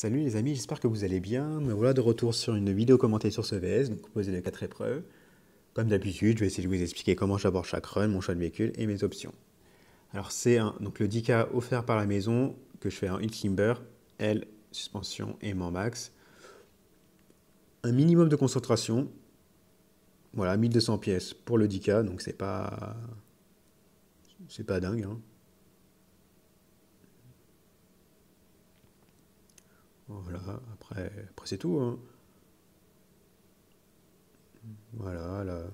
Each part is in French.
Salut les amis, j'espère que vous allez bien. Me voilà de retour sur une vidéo commentée sur ce VS, donc composée de 4 épreuves. Comme d'habitude, je vais essayer de vous expliquer comment j'aborde chaque run, mon choix de véhicule et mes options. Alors c'est le 10K offert par la maison que je fais en timber, L, suspension et max. Un minimum de concentration. Voilà, 1200 pièces pour le 10K, donc c'est pas c'est pas dingue. Hein. Voilà, après, c'est tout. Hein. Voilà, là,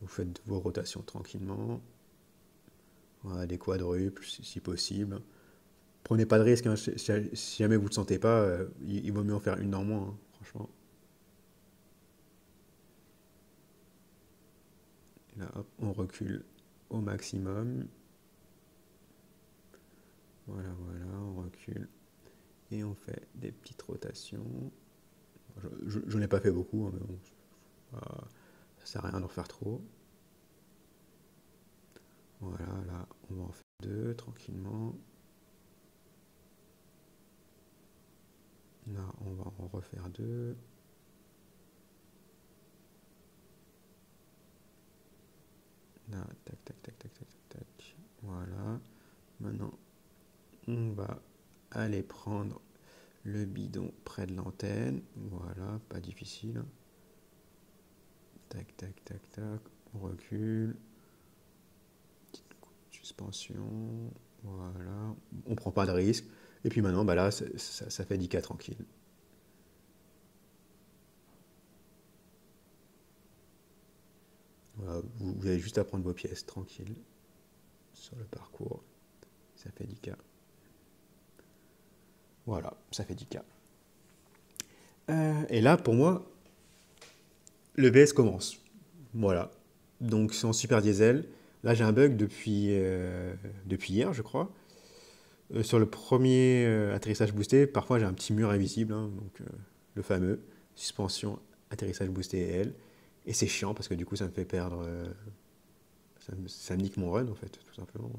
vous faites vos rotations tranquillement. Voilà, des quadruples si, possible. Prenez pas de risque, hein. si, jamais vous ne sentez pas, euh, il, vaut mieux en faire une en moins, hein, franchement. là, on recule au maximum. Voilà, voilà, on recule et on fait des petites rotations. Je, n'ai pas fait beaucoup, hein, mais bon, ça sert à rien d'en faire trop. Voilà, là, on va en faire deux tranquillement. Là, on va en refaire deux. Là, tac, tac, tac, tac, tac, tac. Voilà. Maintenant, on va aller prendre le bidon près de l'antenne. Voilà, pas difficile. Tac, tac, tac, tac. On recule. Petite suspension. Voilà. On prend pas de risque. Et puis maintenant, bah là, ça, fait 10K tranquille. Voilà, vous, vous avez juste à prendre vos pièces tranquille sur le parcours. Ça fait 10K. Voilà, ça fait 10K. Euh, et là, pour moi, le VS commence. Voilà. Donc, c'est en super diesel. Là, j'ai un bug depuis, euh, hier, je crois. Euh, sur le premier atterrissage boosté, parfois j'ai un petit mur invisible, hein, donc le fameux suspension, atterrissage boosté et L. Et c'est chiant parce que du coup, ça me fait perdre. ça, ça me nique mon run, en fait, tout simplement.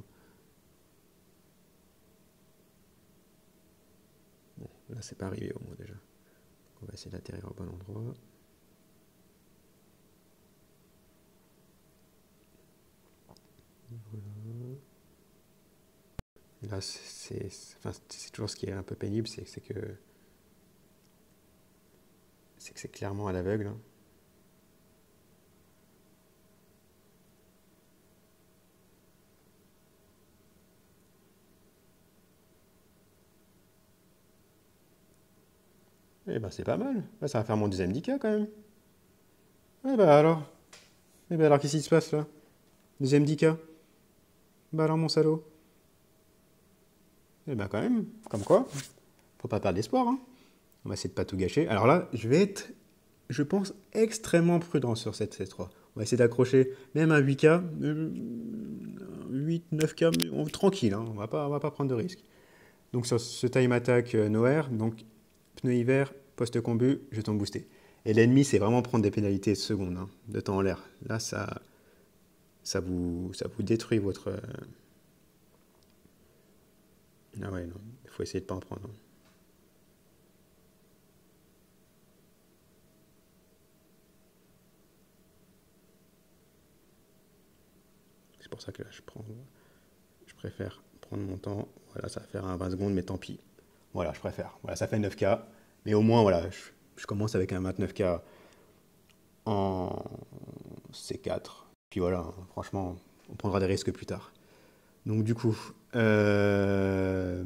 Là, c'est pas arrivé au moins déjà. On va essayer d'atterrir au bon endroit. Voilà. Là, c'est toujours ce qui est un peu pénible, c'est que c'est que c'est clairement à l'aveugle. Hein. Eh ben c'est pas mal. ça va faire mon deuxième 10K quand même. Eh ben alors. Eh ben alors qu'est-ce qui se passe là? Deuxième 10K. Bah alors mon salaud. Eh ben quand même, comme quoi. Faut pas perdre d'espoir. Hein. On va essayer de pas tout gâcher. Alors là, je vais être, je pense, extrêmement prudent sur cette C3. On va essayer d'accrocher même un 8K, 8, 9K, tranquille, hein. on va pas, on va pas prendre de risques. Donc sur ce time attack euh, Noir, donc pneu hiver, poste combu, jeton boosté. Et l'ennemi, c'est vraiment prendre des pénalités secondes, hein, de temps en l'air. Là, ça, ça, vous, ça vous détruit votre... Euh, ah ouais, non, il faut essayer de ne pas en prendre. Hein. C'est pour ça que là, je prends... Je préfère prendre mon temps. Voilà, ça va faire un 20 secondes, mais tant pis. Voilà, je préfère. Voilà, ça fait 9K. Mais au moins, voilà, je, commence avec un 29K en C4. Puis voilà, franchement, on prendra des risques plus tard. Donc du coup, euh,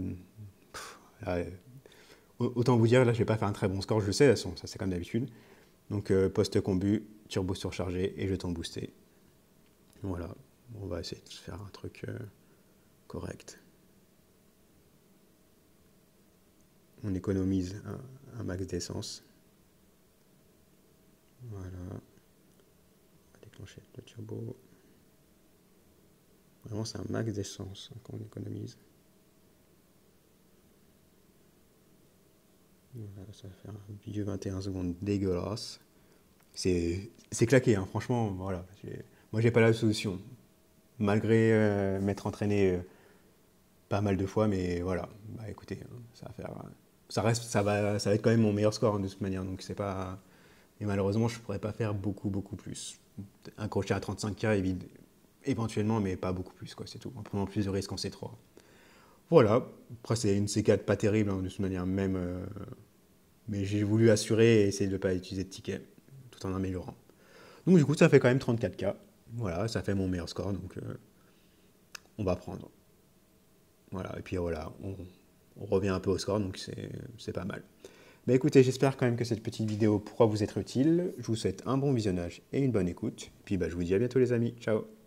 autant vous dire, là, je vais pas faire un très bon score, je le sais, ça c'est comme d'habitude. Donc euh, poste combu, turbo surchargé et jeton boosté. Voilà, on va essayer de faire un truc euh, correct. On économise un, max d'essence. Voilà. On va déclencher le turbo. Vraiment, c'est un max d'essence hein, qu'on économise. Ça va faire un vieux 21 secondes dégueulasse. C'est claqué, hein, franchement, voilà. Moi, j'ai pas la solution. Malgré euh, m'être entraîné euh, pas mal de fois, mais voilà. Bah écoutez, hein, ça va faire ça, reste, ça, va, ça va être quand même mon meilleur score hein, de toute manière. Donc c'est pas. Et malheureusement, je ne pourrais pas faire beaucoup, beaucoup plus. Un crochet à 35K, éventuellement, mais pas beaucoup plus, quoi, c'est tout. En prenant plus de risques en C3. Voilà. Après, c'est une C4 pas terrible, hein, de toute manière, même. Euh, mais j'ai voulu assurer et essayer de ne pas utiliser de ticket, tout en améliorant. Donc, du coup, ça fait quand même 34K. Voilà, ça fait mon meilleur score, donc euh, on va prendre. Voilà, et puis voilà, on revient un peu au score, donc c'est pas mal. Mais écoutez, j'espère quand même que cette petite vidéo pourra vous être utile. Je vous souhaite un bon visionnage et une bonne écoute. Puis bah, je vous dis à bientôt les amis. Ciao